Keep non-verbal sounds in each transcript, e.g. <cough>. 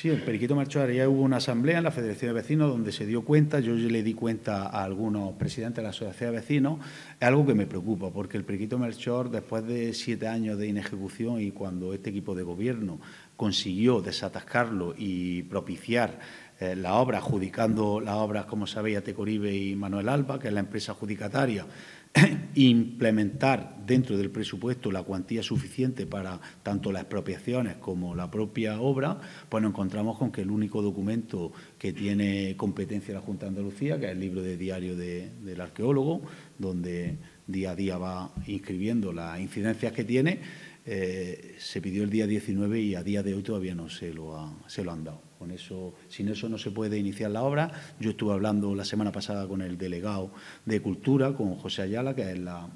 Sí, el Periquito Melchor, ya hubo una asamblea en la Federación de Vecinos donde se dio cuenta, yo le di cuenta a algunos presidentes de la Asociación de Vecinos, es algo que me preocupa, porque el Periquito Melchor, después de siete años de inejecución y cuando este equipo de gobierno consiguió desatascarlo y propiciar eh, la obra, adjudicando las obras, como sabéis, a Tecoribe y Manuel Alba, que es la empresa adjudicataria, <clears throat> implementar dentro del presupuesto la cuantía suficiente para tanto las expropiaciones como la propia obra, pues nos encontramos con que el único documento que tiene competencia la Junta de Andalucía, que es el libro de diario del arqueólogo, donde día a día va inscribiendo las incidencias que tiene, eh, se pidió el día 19 y a día de hoy todavía no se lo, se lo han dado. Con eso, sin eso no se puede iniciar la obra. Yo estuve hablando la semana pasada con el delegado de Cultura, con José Ayala, que es la,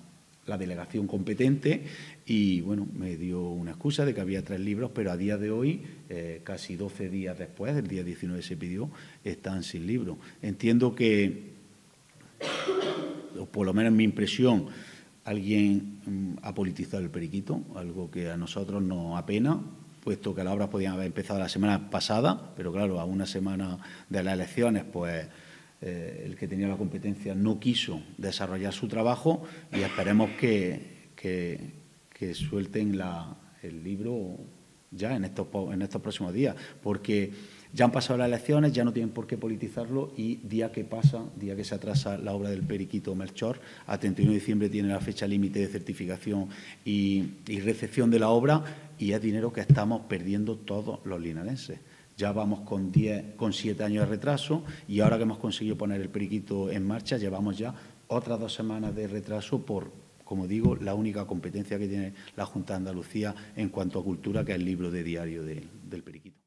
delegación competente, y bueno, me dio una excusa de que había tres libros, pero a día de hoy, eh, casi 12 días después, del día 19 se pidió, están sin libro. Entiendo que, por lo menos mi impresión, alguien mm, ha politizado el periquito, algo que a nosotros nos apena, puesto que las obras podían haber empezado la semana pasada, pero claro, a una semana de las elecciones, pues eh, el que tenía la competencia no quiso desarrollar su trabajo y esperemos que, que, suelten el libro ya en estos, en estos próximos días, porque ya han pasado las elecciones, ya no tienen por qué politizarlo y día que pasa, día que se atrasa la obra del Periquito Melchor, a 31 de diciembre tiene la fecha límite de certificación y, recepción de la obra y es dinero que estamos perdiendo todos los linarenses. Ya vamos con, diez, con siete años de retraso y ahora que hemos conseguido poner el Periquito en marcha, llevamos ya otras dos semanas de retraso por, como digo, la única competencia que tiene la Junta de Andalucía en cuanto a cultura, que es el libro de diario del Periquito.